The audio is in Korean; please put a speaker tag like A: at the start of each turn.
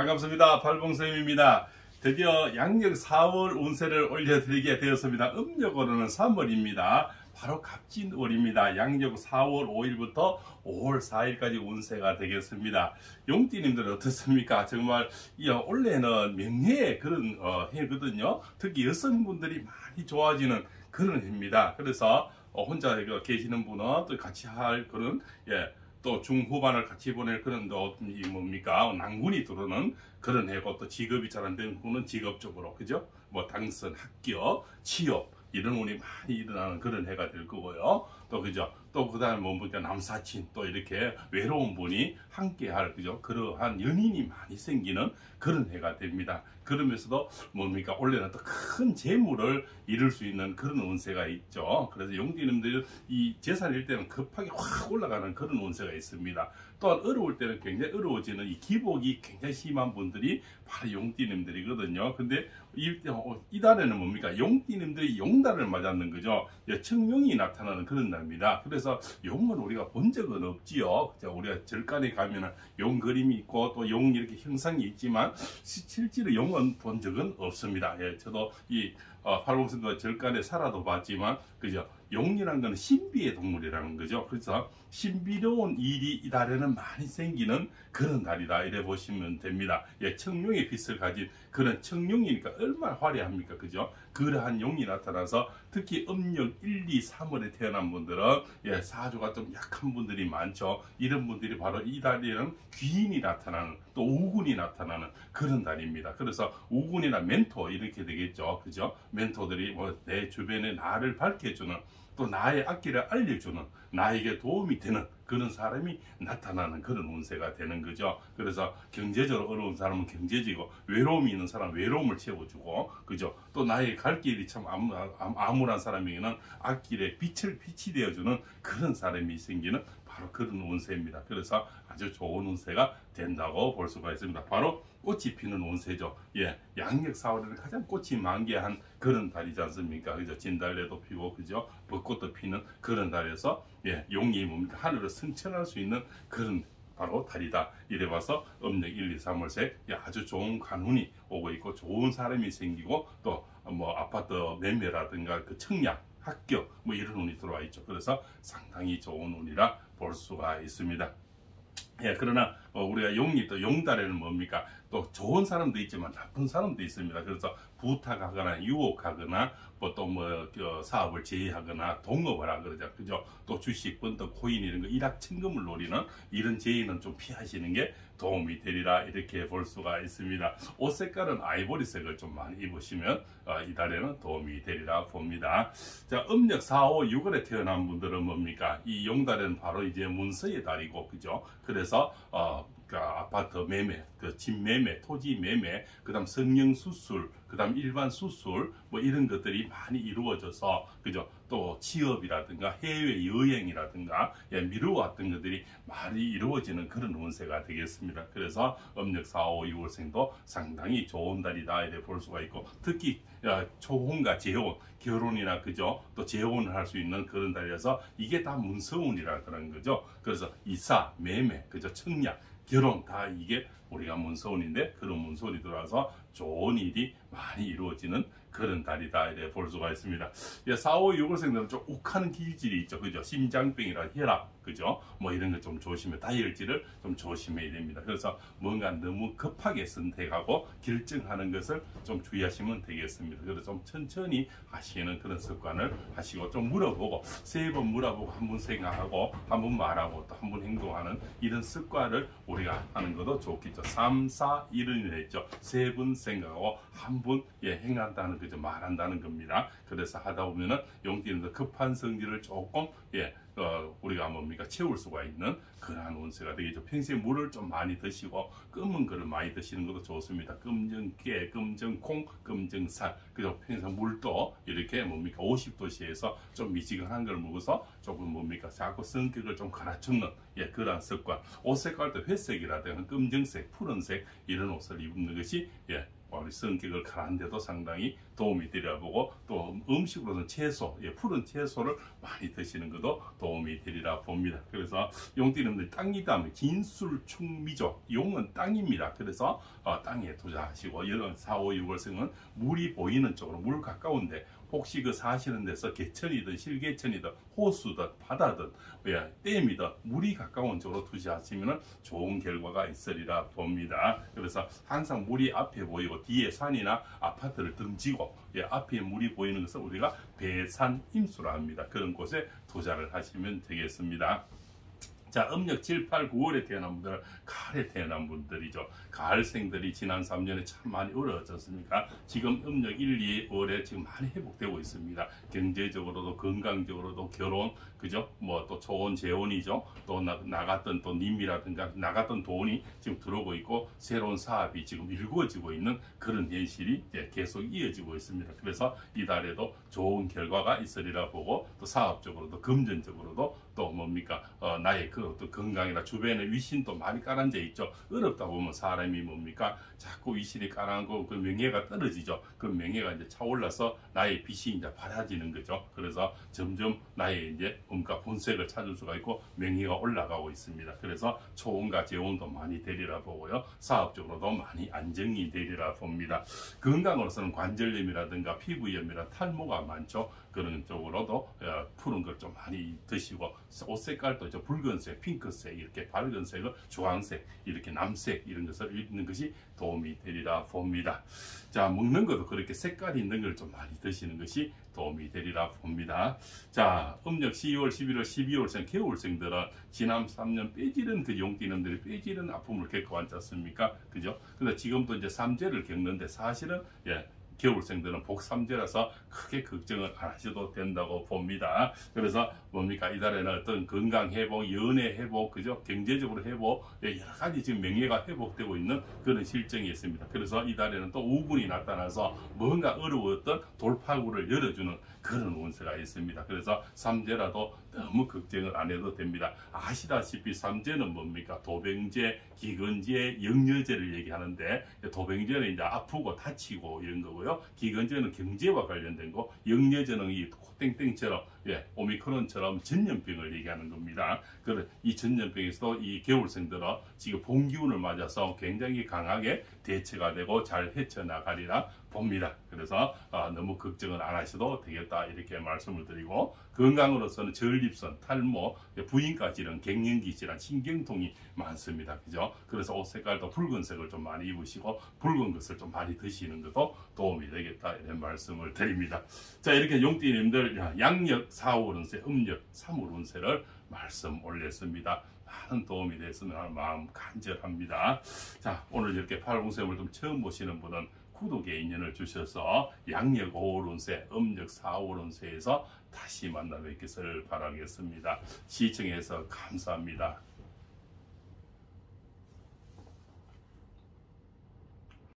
A: 반갑습니다. 팔봉쌤입니다. 드디어 양력 4월 운세를 올려드리게 되었습니다. 음력으로는 3월입니다. 바로 갑진월입니다. 양력 4월 5일부터 5월 4일까지 운세가 되겠습니다. 용띠님들 어떻습니까? 정말 올해는 명예의 그런 어, 해거든요. 특히 여성분들이 많이 좋아지는 그런 해입니다. 그래서 어, 혼자 계시는 분은 또 같이 할 그런 예, 또 중후반을 같이 보낼 그런 또 뭡니까? 난군이 들어오는 그런 해고 또 직업이 잘 안 되는 분은 직업적으로 그죠? 뭐 당선 합격 취업 이런 운이 많이 일어나는 그런 해가 될 거고요 또 그죠 또 그다음에 뭡니까 남사친 또 이렇게 외로운 분이 함께할 그죠 그러한 연인이 많이 생기는 그런 해가 됩니다 그러면서도 뭡니까 올해는 또 큰 재물을 이룰 수 있는 그런 운세가 있죠. 그래서 용기님들 이 재산일 때는 급하게 확 올라가는 그런 운세가 있습니다. 또한 어려울 때는 굉장히 어려워지는 이 기복이 굉장히 심한 분들이 바로 용띠님들이거든요. 근데 이, 어, 이달에는 뭡니까? 용띠님들이 용달을 맞았는 거죠. 청룡이 나타나는 그런 날 입니다. 그래서 용은 우리가 본 적은 없지요. 우리가 절간에 가면은 용 그림이 있고 또 용 이렇게 형상이 있지만 실제로 용은 본 적은 없습니다. 예, 저도 이 어, 팔공선도 절간에 살아도 봤지만 그죠? 용이라는 것은 신비의 동물이라는 거죠. 그래서 신비로운 일이 이 달에는 많이 생기는 그런 달이다 이래 보시면 됩니다. 예, 청룡의 빛을 가진 그런 청룡이니까 얼마나 화려합니까? 그죠? 그러한 용이 나타나서 특히 음력 1, 2, 3월에 태어난 분들은 예, 사주가 좀 약한 분들이 많죠. 이런 분들이 바로 이 달에는 귀인이 나타나는 또 우군이 나타나는 그런 달입니다. 그래서 우군이나 멘토 이렇게 되겠죠. 그죠? 멘토들이 뭐 내 주변에 나를 밝혀주는 또 나의 악기를 알려주는 나에게 도움이 되는 그런 사람이 나타나는 그런 운세가 되는 거죠. 그래서 경제적으로 어려운 사람은 경제지고 외로움이 있는 사람 은 외로움을 채워주고 그죠. 또 나의 갈 길이 참 암, 암울한 사람에게는 앞길에 빛을 빛이 되어주는 그런 사람이 생기는 바로 그런 운세입니다. 그래서 아주 좋은 운세가 된다고 볼 수가 있습니다. 바로 꽃이 피는 운세죠. 예, 양력 4월에는 가장 꽃이 만개한 그런 달이지 않습니까? 그죠? 진달래도 피고, 그죠? 벚꽃도 피는 그런 달에서, 예, 용이 뭡니까? 하늘을 승천할 수 있는 그런 바로 달이다. 이래 봐서 음력 1, 2, 3월새 아주 좋은 간운이 오고 있고 좋은 사람이 생기고 또 뭐 아파트 매매라든가 그 청약 합격 뭐 이런 운이 들어와 있죠. 그래서 상당히 좋은 운이라 볼 수가 있습니다. 예, 그러나 어, 우리가 용이 또 용달에는 뭡니까? 또 좋은 사람도 있지만 나쁜 사람도 있습니다. 그래서 부탁하거나 유혹하거나 뭐또뭐 뭐, 사업을 제의하거나 동업을 하거든요. 그죠? 또 주식, 번더 코인 이런 거 일확천금을 노리는 이런 제의는 좀 피하시는 게 도움이 되리라 이렇게 볼 수가 있습니다. 옷 색깔은 아이보리색을 좀 많이 입으시면 어, 이달에는 도움이 되리라 봅니다. 자, 음력 4, 5, 6월에 태어난 분들은 뭡니까? 이 용달에는 바로 이제 문서의 달이고 그죠? 그래서 어, 그 아파트 매매, 그 집 매매, 토지 매매, 그다음 성령 수술, 그다음 일반 수술 뭐 이런 것들이 많이 이루어져서 그죠? 또 취업이라든가 해외 여행이라든가 예, 미루어왔던 것들이 많이 이루어지는 그런 운세가 되겠습니다. 그래서 음력 4, 5, 6월생도 상당히 좋은 달이다 이래 볼 수가 있고 특히 초혼과 재혼, 결혼이나 그죠? 또 재혼을 할 수 있는 그런 달이라서 이게 다 문서운이라 그런 거죠. 그래서 이사, 매매, 그죠? 청약 결혼 다 이게 우리가 문서운인데 그런 문서운이 들어와서 좋은 일이 많이 이루어지는 그런 달이다 이래 볼 수가 있습니다. 4, 5, 6월생들은 좀 욱하는 기질이 있죠. 그죠? 심장병이라 혈압, 그죠? 뭐 이런 거좀 조심해. 다이어트를 좀 조심해야 됩니다. 그래서 뭔가 너무 급하게 선택하고 결정하는 것을 좀 주의하시면 되겠습니다. 그래서 좀 천천히 하시는 그런 습관을 하시고 좀 물어보고 세 번 물어보고 한 번 생각하고 한 번 말하고 또 한 번 행동하는 이런 습관을 우리가 하는 것도 좋겠죠. 3, 4, 1을 했죠. 세 번 생각하고 한 번 예, 행한다는 그저 말한다는 겁니다. 그래서 하다 보면은 용띠는 급한 성질을 조금 예, 어, 우리가 뭡니까 채울 수가 있는 그러한 운세가 되겠죠. 평소에 물을 좀 많이 드시고 끔은 거를 많이 드시는 것도 좋습니다. 금정깨, 금정콩, 금정살 그리고 평소 물도 이렇게 뭡니까 50도씨에서 좀 미지근한 걸 먹어서 조금 뭡니까 자꾸 성격을 좀 갈아주는 예, 그러한 습관. 옷 색깔도 회색이라든가 금정색, 푸른색 이런 옷을 입는 것이 예, 우리 성격을 가라앉데도 상당히 도움이 되리라 보고 또 음식으로는 채소, 예, 푸른 채소를 많이 드시는 것도 도움이 되리라 봅니다. 그래서 용띠님들 땅이다 진술충미죠. 용은 땅입니다. 그래서 어, 땅에 투자하시고 이런 4, 5, 6월생은 물이 보이는 쪽으로 물 가까운데 혹시 그 사시는 데서 개천이든 실개천이든 호수든 바다든 예, 댐이든 물이 가까운 쪽으로 투자하시면 좋은 결과가 있으리라 봅니다. 그래서 항상 물이 앞에 보이고 뒤에 산이나 아파트를 등지고 예, 앞에 물이 보이는 것을 우리가 배산 임수라 합니다. 그런 곳에 투자를 하시면 되겠습니다. 자, 음력 7, 8, 9월에 태어난 분들, 가을에 태어난 분들이죠. 가을생들이 지난 3년에 참 많이 어려웠었습니까? 지금 음력 1, 2월에 지금 많이 회복되고 있습니다. 경제적으로도 건강적으로도 결혼, 그죠? 뭐또 좋은 재혼이죠. 또 나, 나갔던 또 님이라든가 나갔던 돈이 지금 들어오고 있고 새로운 사업이 지금 일구어지고 있는 그런 현실이 계속 이어지고 있습니다. 그래서 이달에도 좋은 결과가 있으리라 보고 또 사업적으로도 금전적으로도 또 뭡니까 어, 나의 그 어떤 건강이나 주변에 위신도 많이 깔아앉아 있죠. 어렵다 보면 사람이 뭡니까 자꾸 위신이 깔아앉고 그 명예가 떨어지죠. 그 명예가 이제 차올라서 나의 빛이 이제 밝아지는 거죠. 그래서 점점 나의 이제 뭔가 본색을 찾을 수가 있고 명예가 올라가고 있습니다. 그래서 초원과 재원도 많이 되리라 보고요. 사업적으로도 많이 안정이 되리라 봅니다. 건강으로서는 관절염이라든가 피부염이나 탈모가 많죠. 그런 쪽으로도 어, 푸른 걸 좀 많이 드시고 옷 색깔도 저 붉은색, 핑크색 이렇게 밝은색을 주황색 이렇게 남색 이런 것을 입는 것이 도움이 되리라 봅니다. 자 먹는 것도 그렇게 색깔 있는 걸 좀 많이 드시는 것이 도움이 되리라 봅니다. 자 음력 12월, 11월, 12월생 겨울생들은 지난 3년 빼지른 그 용띠놈들이 빼지른 아픔을 겪어 왔지 않습니까? 그죠? 근데 지금도 이제 삼재를 겪는데 사실은 예 겨울생들은 복삼제라서 크게 걱정을 안 하셔도 된다고 봅니다. 그래서 뭡니까 이달에는 어떤 건강 회복, 연애 회복, 그죠? 경제적으로 회복, 예, 여러 가지 지금 명예가 회복되고 있는 그런 실정이 있습니다. 그래서 이달에는 또 우군이 나타나서 뭔가 어려웠던 돌파구를 열어주는 그런 운세가 있습니다. 그래서 삼재라도 너무 걱정을 안 해도 됩니다. 아시다시피 삼재는 뭡니까? 도병재, 기근재, 영여재를 얘기하는데 도병재는 이제 아프고 다치고 이런 거고요. 기근재는 경제와 관련된 거, 영여재는 이 땡땡처럼 예, 오미크론처럼 전염병을 얘기하는 겁니다. 그래 이 전염병에서도 이 겨울생들은 지금 봄 기운을 맞아서 굉장히 강하게 대처가 되고 잘 헤쳐나가리라 봅니다. 그래서 아, 너무 걱정을 안 하셔도 되겠다 이렇게 말씀을 드리고 건강으로서는 전립선, 탈모, 부인과 질환, 갱년기 질환, 신경통이 많습니다. 그죠? 그래서 옷 색깔도 붉은색을 좀 많이 입으시고 붉은 것을 좀 많이 드시는 것도 도움이 되겠다 이런 말씀을 드립니다. 자 이렇게 용띠님들 양력 4월 운세, 음력 3월 운세를 말씀 올렸습니다. 많은 도움이 됐으면 하는 마음 간절합니다. 자 오늘 이렇게 팔공생을 좀 처음 보시는 분은 구독의 인연을 주셔서 양력 5월 운세, 음력 4월 운세에서 다시 만나 뵙기를 바라겠습니다. 시청해서 감사합니다.